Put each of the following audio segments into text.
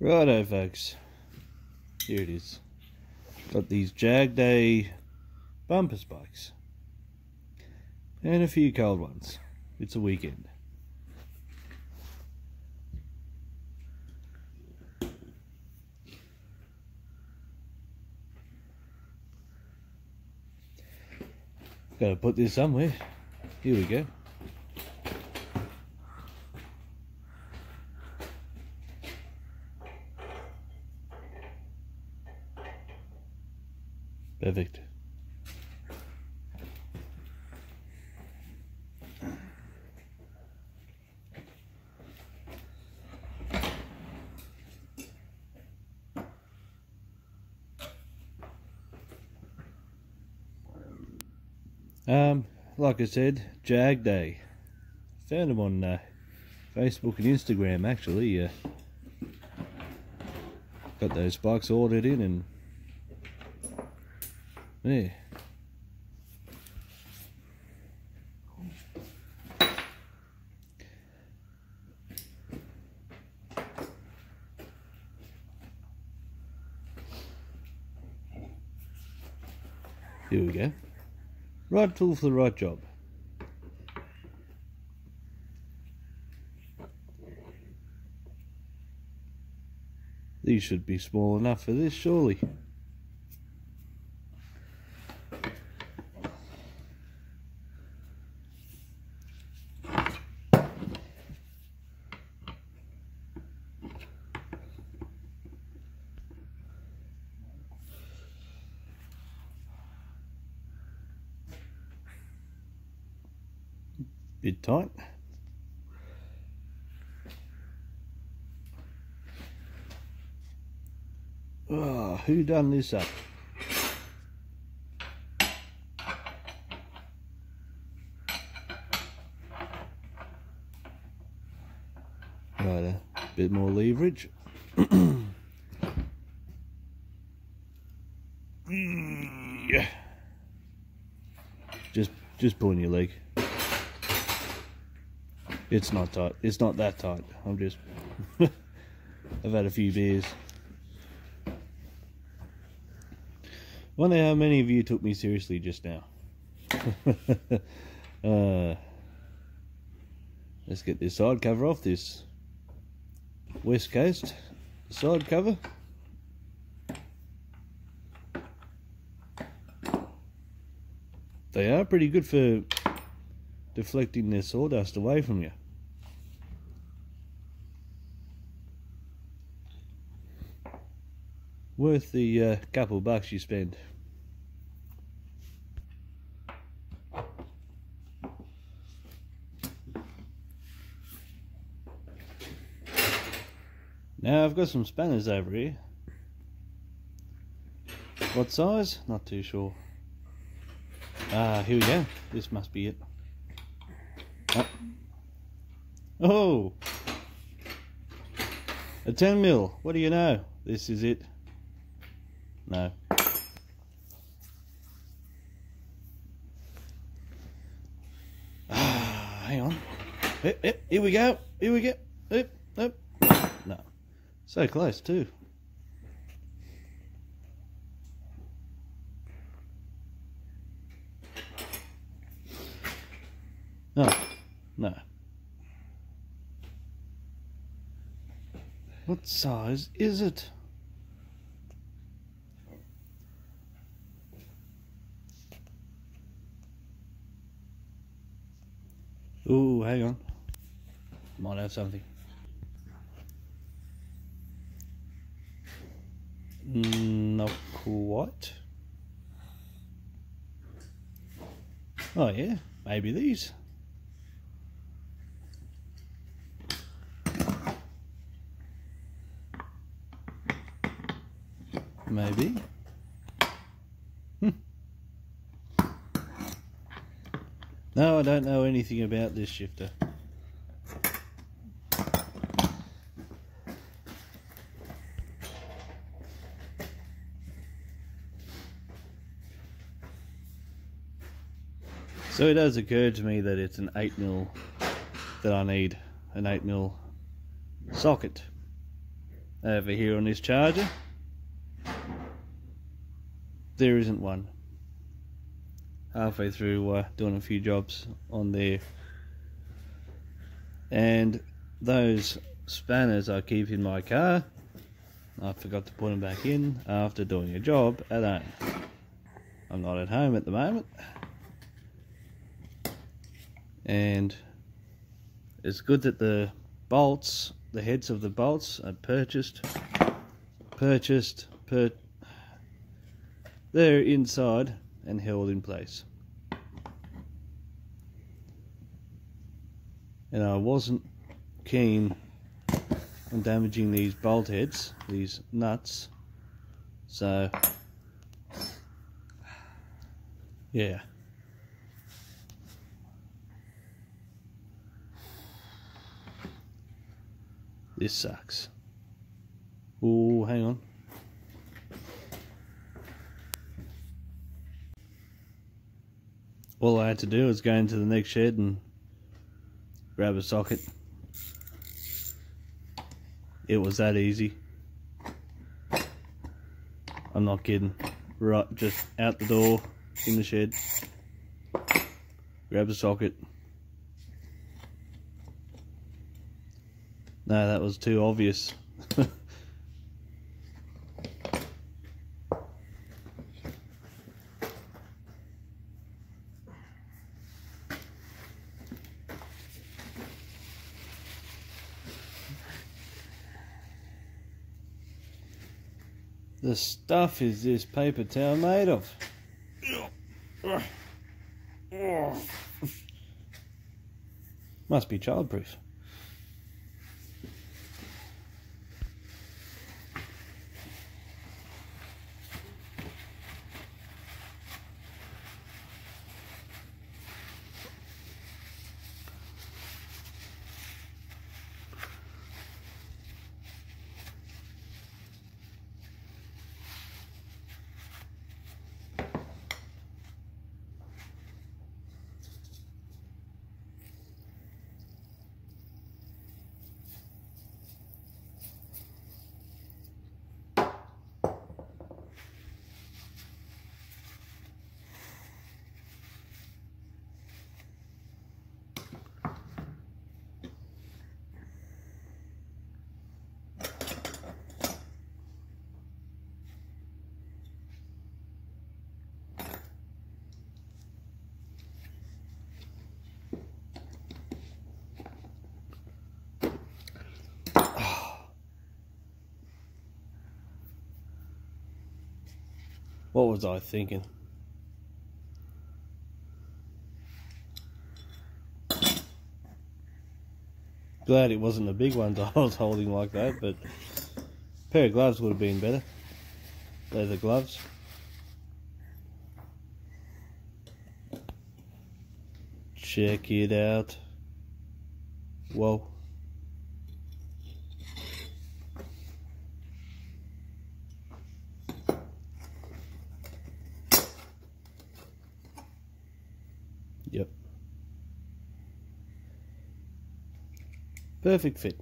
Righto folks, here it is. Got these Jagday bumper spikes. And a few cold ones. It's a weekend. Gotta put this somewhere. Here we go. Perfect. Um, like I said, Jagday. Found them on uh, Facebook and Instagram actually. Uh, got those bikes ordered in and yeah. Here we go. Right tool for the right job. These should be small enough for this, surely. Bit tight. Oh, who done this up? Right, a bit more leverage. yeah. Just just pulling your leg. It's not tight. It's not that tight. I'm just... I've had a few beers. Wonder how many of you took me seriously just now. uh, let's get this side cover off this West Coast side cover. They are pretty good for deflecting their sawdust away from you. Worth the uh, couple bucks you spend. Now I've got some spanners over here. What size? Not too sure. Ah, here we go. This must be it. Oh. oh! A 10 mil. What do you know? This is it. No. Ah, hang on. Here we go. Here we go. Yep. No. So close too. No. No. What size is it? Ooh, hang on. Might have something. Mm, not quite. Oh yeah, maybe these. Maybe. Hmm. No, I don't know anything about this shifter. So it does occur to me that it's an 8 mil that I need, an 8 mil socket. over here on this charger. There isn't one. Halfway through uh, doing a few jobs on there. And those spanners I keep in my car. I forgot to put them back in after doing a job at home. I'm not at home at the moment. And it's good that the bolts, the heads of the bolts are purchased, purchased, per they're inside and held in place. And I wasn't keen on damaging these bolt heads, these nuts. So, yeah. This sucks. Oh, hang on. All I had to do was go into the next shed and grab a socket. It was that easy. I'm not kidding. Right, just out the door, in the shed, grab a socket, No, that was too obvious. The stuff is this paper towel made of? Must be childproof. What was I thinking? Glad it wasn't the big ones I was holding like that, but a pair of gloves would have been better. Leather gloves. Check it out. Whoa. Yep. Perfect fit.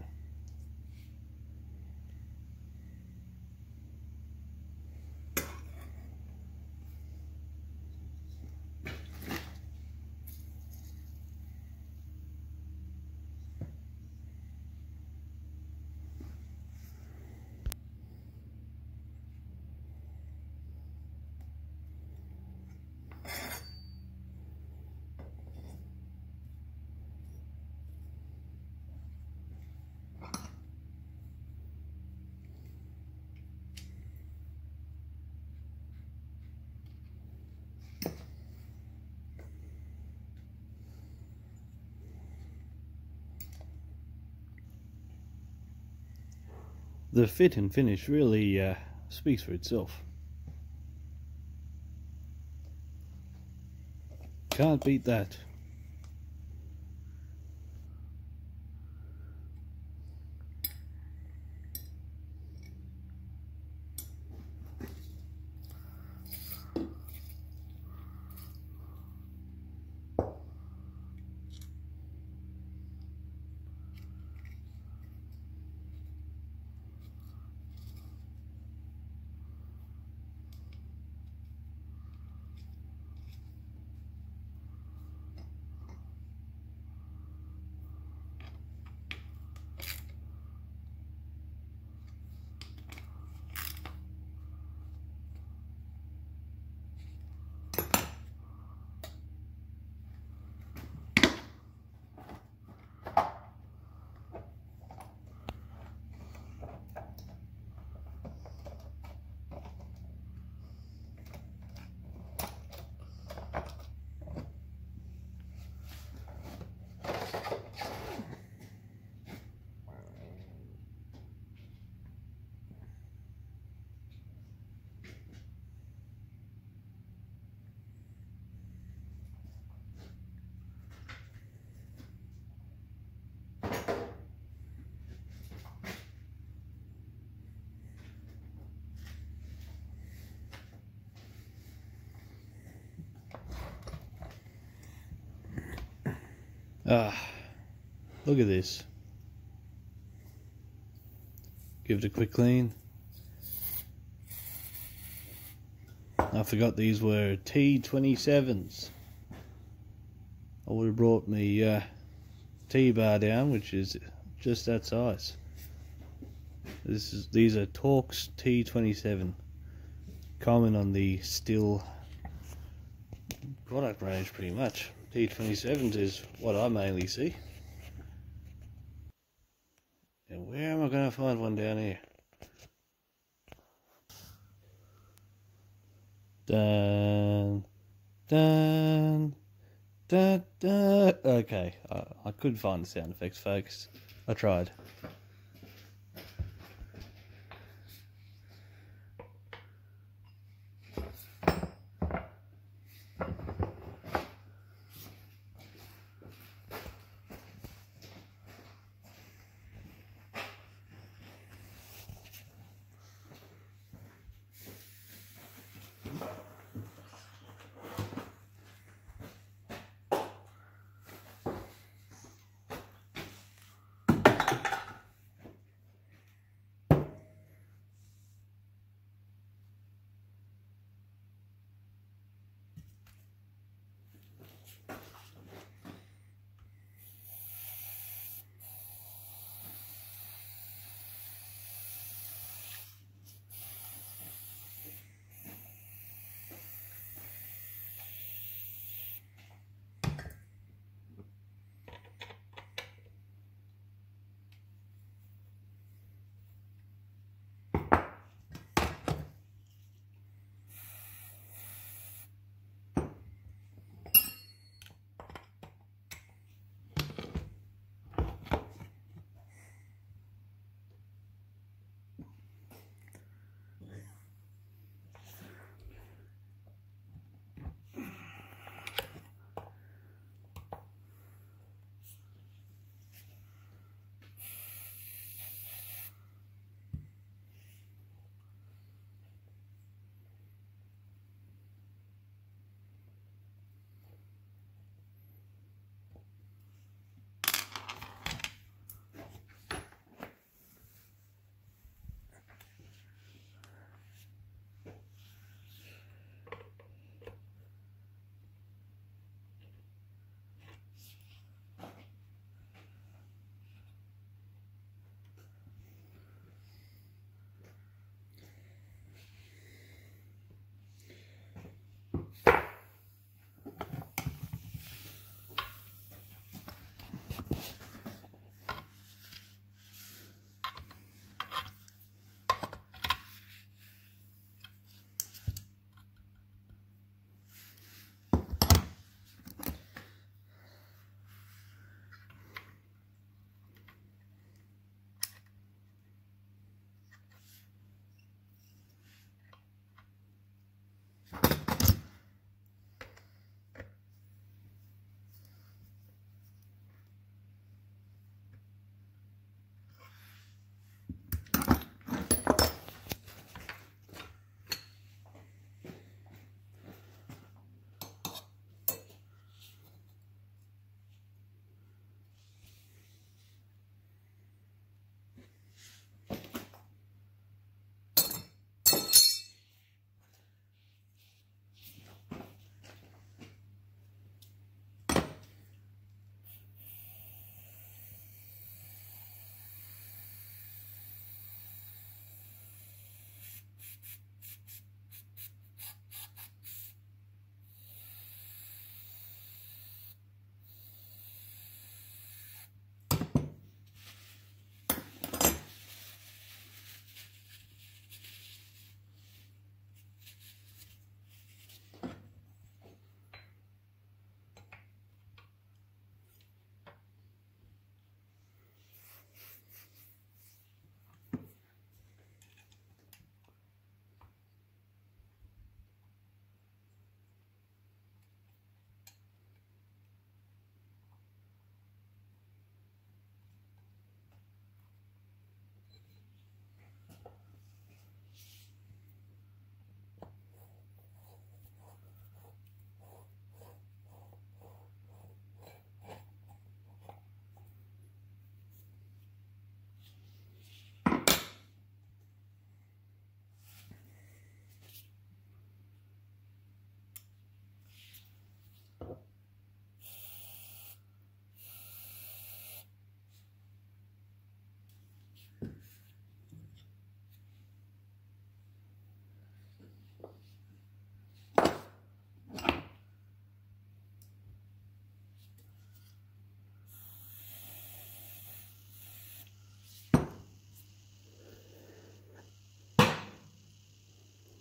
The fit and finish really uh, speaks for itself. Can't beat that. Ah, look at this. Give it a quick clean. I forgot these were T27s. I would have brought me uh, T-bar down, which is just that size. This is these are Torx T27, common on the Stihl product range, pretty much. T27s is what I mainly see. And where am I going to find one down here? Dun, dun, dun, dun. Okay, I, I couldn't find the sound effects, folks. I tried.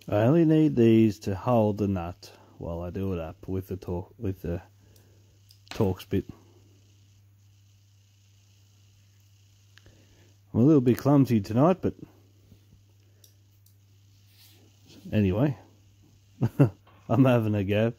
I only need these to hold the nut while I do it up with the torque with the Torx bit. I'm a little bit clumsy tonight, but anyway, I'm having a go.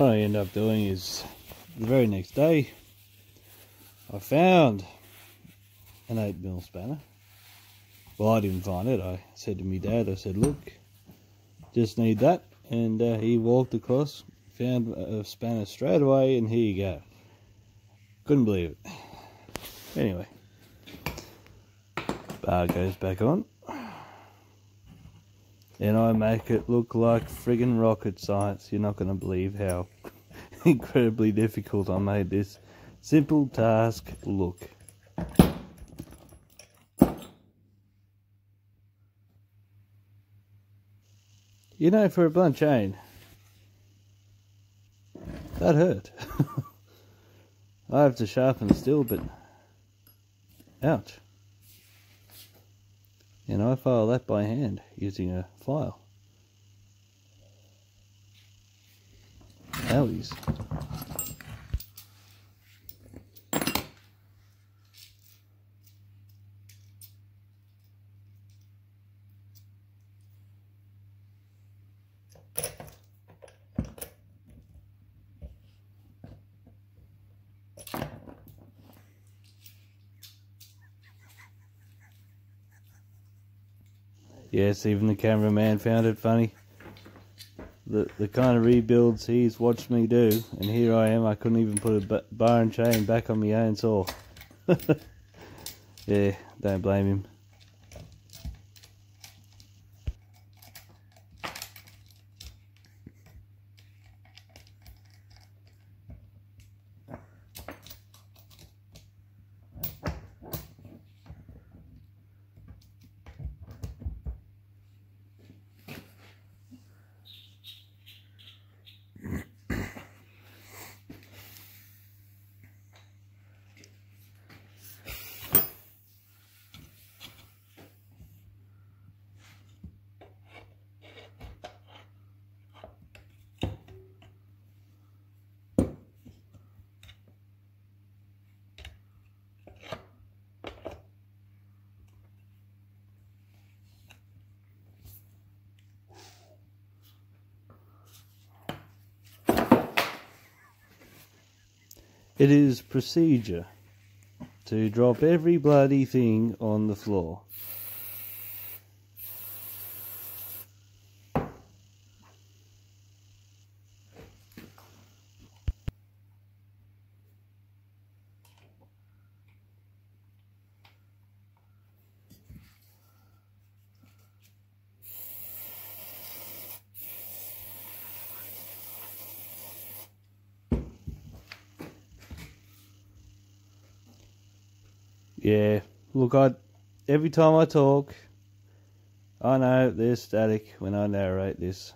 What I end up doing is the very next day I found an 8 mil spanner. Well, I didn't find it. I said to my dad, I said, look, just need that. And uh, he walked across, found a spanner straight away, and here you go. Couldn't believe it. Anyway, bar goes back on. And I make it look like friggin' rocket science. You're not going to believe how incredibly difficult I made this simple task look. You know, for a blunt chain, that hurt. I have to sharpen still, but ouch. And I file that by hand using a file. Owies. Yes, even the cameraman found it funny. The the kind of rebuilds he's watched me do, and here I am. I couldn't even put a bar and chain back on my own saw. yeah, don't blame him. It is procedure to drop every bloody thing on the floor. I every time I talk, I know there's static when I narrate this.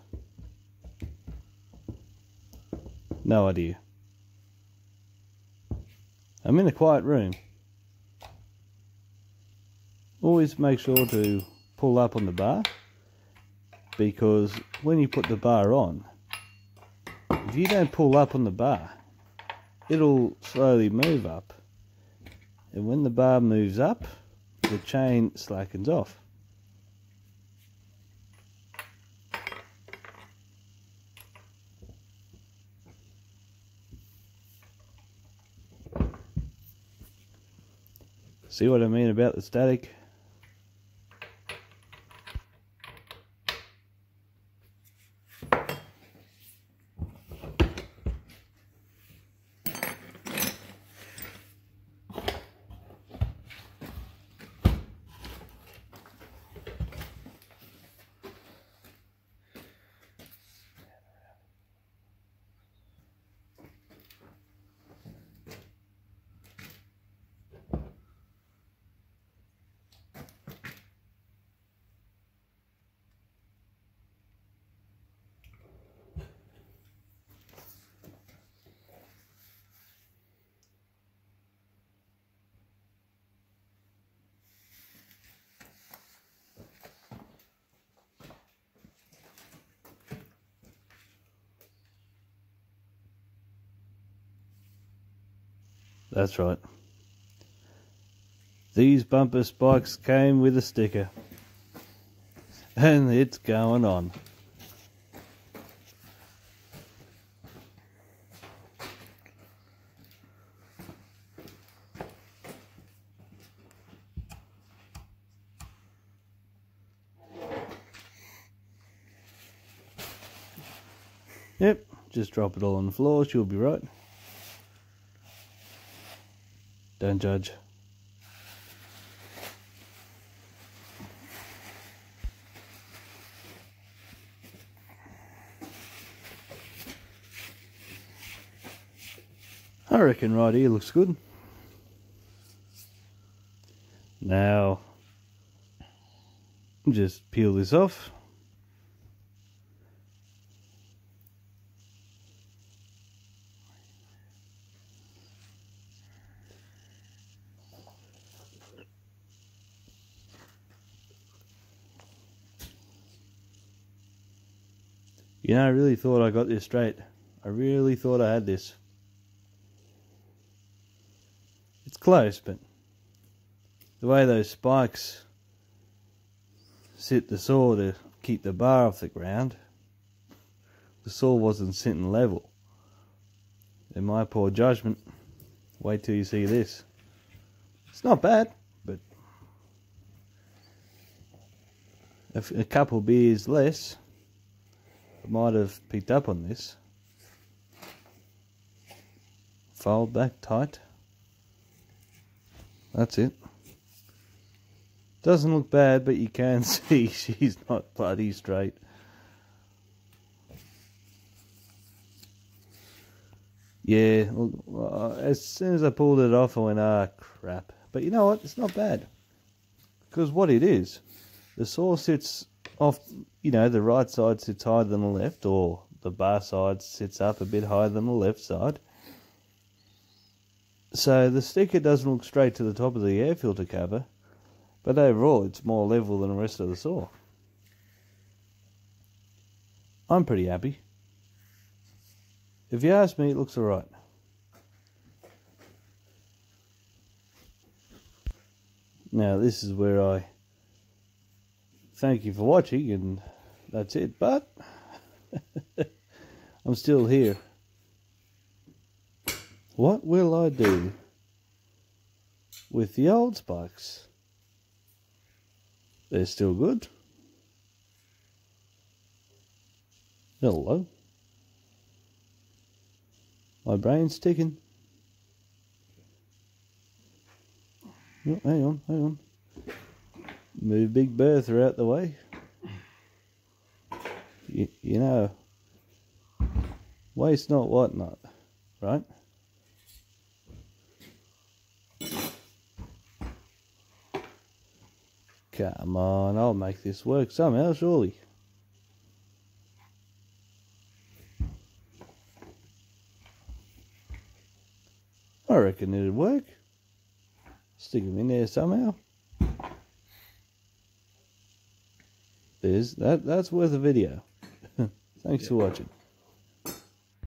No idea. I'm in a quiet room. Always make sure to pull up on the bar because when you put the bar on, if you don't pull up on the bar, it'll slowly move up. And when the bar moves up, the chain slackens off. See what I mean about the static? That's right. These bumper spikes came with a sticker. And it's going on. Yep, just drop it all on the floor, she'll be right. Don't judge. I reckon right here looks good. Now, just peel this off. You know, I really thought I got this straight. I really thought I had this. It's close, but the way those spikes sit the saw to keep the bar off the ground, the saw wasn't sitting level. In my poor judgment, wait till you see this. It's not bad, but a, a couple beers less might have picked up on this. Fold back tight. That's it. Doesn't look bad, but you can see she's not bloody straight. Yeah, uh, as soon as I pulled it off, I went, ah, crap. But you know what? It's not bad. Because what it is, the saw sits off, you know, the right side sits higher than the left, or the bar side sits up a bit higher than the left side. So the sticker doesn't look straight to the top of the air filter cover, but overall it's more level than the rest of the saw. I'm pretty happy. If you ask me, it looks alright. Now this is where I thank you for watching, and that's it. But I'm still here. What will I do with the old spikes? They're still good. Hello. My brain's ticking. Oh, hang on, hang on. Move Big Bertha out the way. You, you know, waste not, what not, right? Come on, I'll make this work somehow, surely. I reckon it'd work. Stick them in there somehow. There's that. That's worth a video. Thanks for watching.